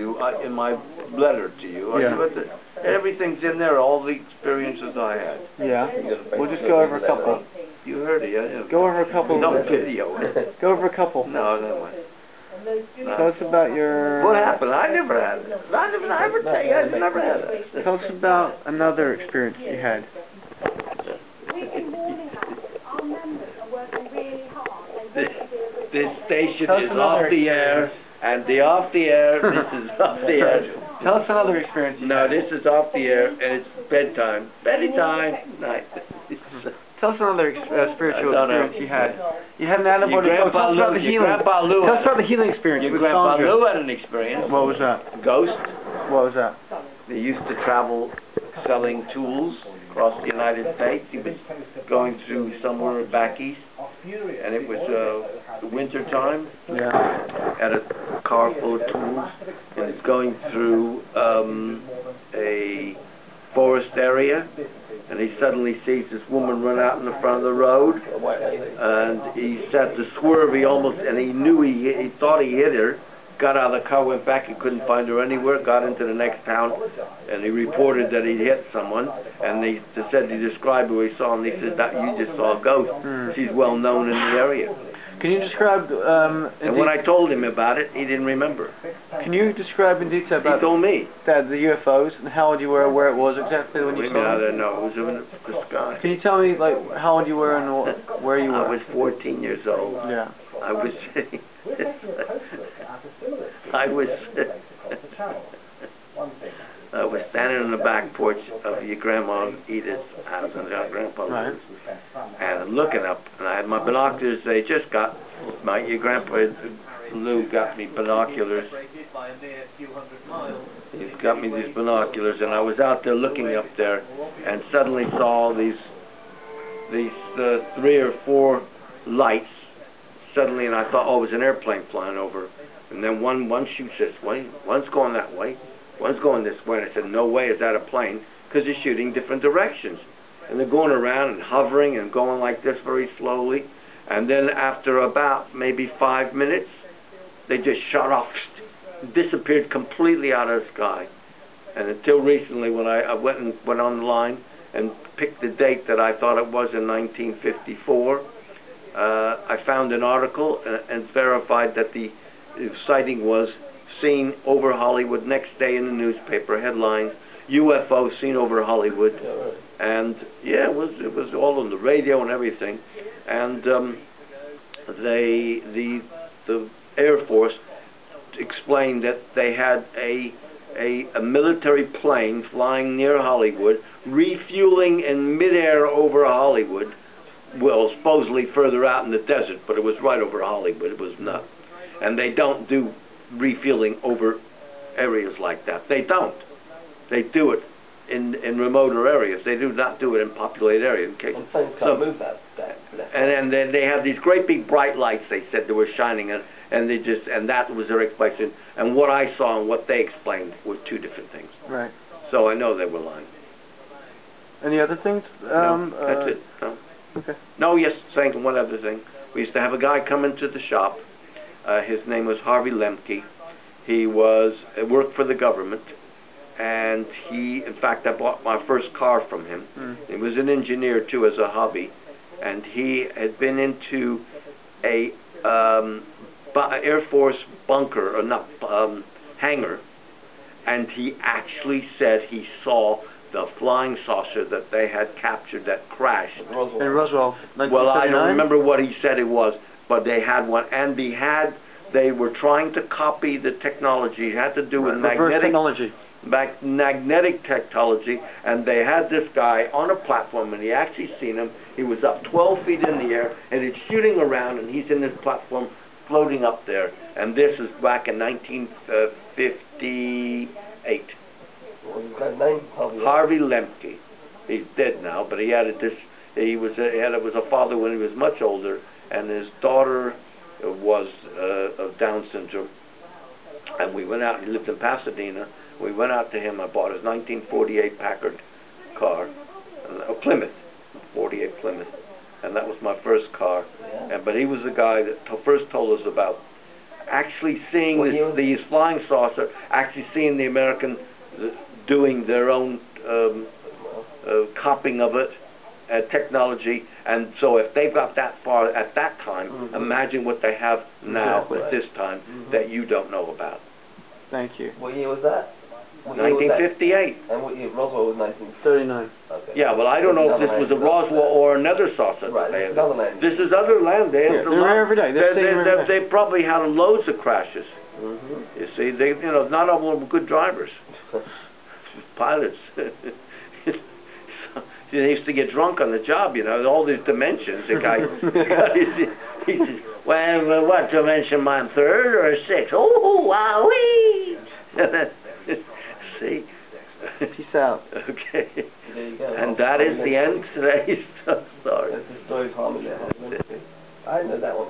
you uh, in my letter to you. I Yeah. put the, everything's in there, all the experiences I had. Yeah. We'll just go over a couple. You heard it, yeah? Go over a couple. No video. Go over a couple. No, no way. Tell us about your. What happened? I never had it. I never, I never tell you, I never had it. Tell us about another experience you had. This, this station Tell is off the air, and the off the air, this is off the air. Tell us another experience No, had. this is off the air, and it's bedtime. Bedtime, night. Tell us another ex- uh, spiritual don't know. experience you had. You had an animal. Your oh, grandpa about Lou, the healing. grandpa Lou, Tell us about the healing experience your grandpa Sandra. Lou had an experience. What was that? Ghost. What was that? They used to travel selling tools across the United States. He was going through somewhere back east, and it was uh, winter time. Yeah. Had a car full of tools, and it's going through um, a forest area, and he suddenly sees this woman run out in the front of the road, and he set to swerve. He almost, and he knew he he thought he hit her. Got out of the car, went back, he couldn't find her anywhere. Got into the next town, and he reported that he'd hit someone. And they, said he described who he saw, and they said that you just saw a ghost. Hmm. She's well known in the area. Can you describe um, in And when I told him about it, he didn't remember. can you describe in detail He about told me. that the UFOs and how old you were, where it was exactly when Wait you a minute, saw I it? don't know. It was in the sky. Can you tell me like how old you were and wh- where you were? I was 14 years old. Yeah. I was sitting. I was. I was standing on the back porch of your grandma Edith's house and our grandpa Right. And looking up, and I had my binoculars. They just got my your grandpa Lou got me binoculars. He's got me these binoculars, and I was out there looking up there, and suddenly saw these these uh, three or four lights suddenly, and I thought, oh, it was an airplane flying over. And then one one shoots this way, one's going that way, one's going this way. And I said, no way is that a plane, because they're shooting different directions. And they're going around and hovering and going like this very slowly. And then after about maybe five minutes, they just shot off, disappeared completely out of the sky. And until recently, when I, I went and went on the line and picked the date that I thought it was in 1954, uh, I found an article and, and verified that the uh, sighting was seen over Hollywood. Next day in the newspaper headline: UFO seen over Hollywood. And yeah, it was it was all on the radio and everything. And um, they the the Air Force explained that they had a a, a military plane flying near Hollywood, refueling in midair over Hollywood. Well, supposedly further out in the desert, but it was right over Hollywood. It was nuts. And they don't do refueling over areas like that. They don't. They do it in in remoter areas. They do not do it in populated areas. In case And planes So- can't move that, that, that and then they, they have these great big bright lights. They said they were shining, and and they just and that was their explanation. And what I saw and what they explained were two different things. Right. So I know they were lying. Any other things? Um, no, that's uh, it. No. Okay. No, yes, saying one other thing. We used to have a guy come into the shop. Uh, his name was Harvey Lemke. He was uh, worked for the government, and he, in fact, I bought my first car from him. Mm. He was an engineer too, as a hobby, and he had been into a um, bu- Air Force bunker or not um, hangar, and he actually said he saw the flying saucer that they had captured that crashed In Roswell. Roswell, well, I don't remember what he said it was, but they had one, and they had. They were trying to copy the technology. It had to do with Reverse magnetic technology. mag- magnetic technology, and they had this guy on a platform, and he actually seen him. He was up 12 feet in the air, and he's shooting around, and he's in this platform floating up there. And this is back in 1958. Uh, what that name? Harvey. Harvey Lemke. He's dead now, but he had a dis. He was a, he had a, was a father when he was much older, and his daughter uh, was uh, of Down syndrome. And we went out. He lived in Pasadena. We went out to him. I bought his 1948 Packard car, uh, a Plymouth, 48 Plymouth, and that was my first car. Yeah. And but he was the guy that to- first told us about actually seeing What this, these flying saucer, actually seeing the American uh, doing their own um, uh, copying of it, uh, technology, and so if they've got that far at that time, Mhm. imagine what they have now Exactly. at this time Mhm. that you don't know about. Thank you. What year was that? What year was that? 1958. And what year? Roswell was 19. 39. Okay. Yeah, well, I don't know if this was a Roswell or another saucer. that Right, they this is another land. This is other land. They yeah, they're lot- every day. They're they- seeing they- every they probably had loads of crashes. Mm-hmm. You see, they, you know, not all of them were good drivers, pilots. So, they used to get drunk on the job, you know, all these dimensions. The guy, he says, well, what dimension, am I third or sixth? Oh, wow, wee! See? Peace out. Okay. There you go. And that is the end of today's story. That's the story of Harmony. I know that one